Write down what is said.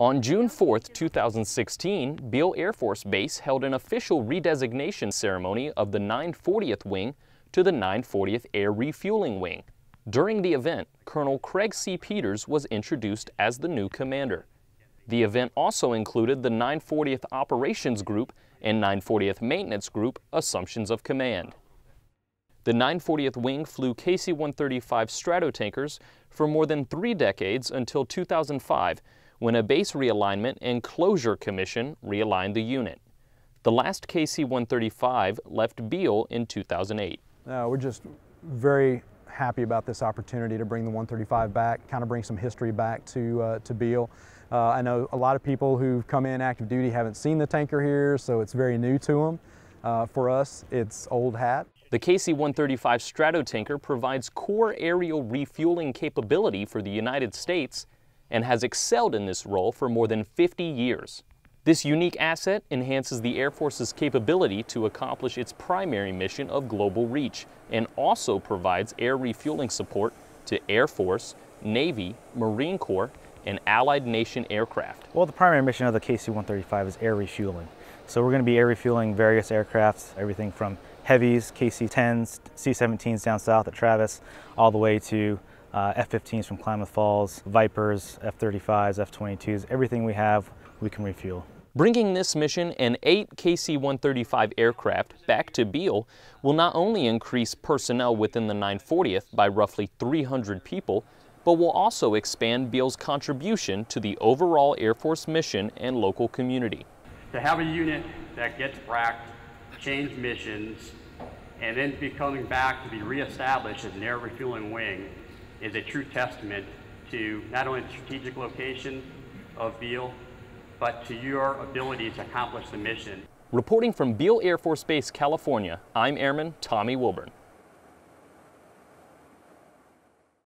On June 4, 2016, Beale Air Force Base held an official redesignation ceremony of the 940th Wing to the 940th Air Refueling Wing. During the event, Colonel Craig C. Peters was introduced as the new commander. The event also included the 940th Operations Group and 940th Maintenance Group Assumptions of Command. The 940th Wing flew KC-135 Stratotankers for more than three decades until 2005, when a base realignment and closure commission realigned the unit. The last KC-135 left Beale in 2008. Uh, we're just very happy about this opportunity to bring the 135 back, kind of bring some history back to, uh, to Beale. Uh, I know a lot of people who've come in active duty haven't seen the tanker here, so it's very new to them. Uh, for us, it's old hat. The KC-135 Stratotanker provides core aerial refueling capability for the United States and has excelled in this role for more than 50 years. This unique asset enhances the Air Force's capability to accomplish its primary mission of global reach and also provides air refueling support to Air Force, Navy, Marine Corps, and allied nation aircraft. Well, the primary mission of the KC-135 is air refueling. So we're going to be air refueling various aircrafts, everything from heavies, KC-10s, C-17s down south at Travis, all the way to uh, F-15s from Klamath Falls, Vipers, F-35s, F-22s, everything we have, we can refuel. Bringing this mission and eight KC-135 aircraft back to Beale will not only increase personnel within the 940th by roughly 300 people, but will also expand Beale's contribution to the overall Air Force mission and local community. To have a unit that gets bracked, change missions, and then be coming back to be reestablished as an air refueling wing is a true testament to not only the strategic location of Beale, but to your ability to accomplish the mission. Reporting from Beale Air Force Base, California, I'm Airman Tommy Wilburn.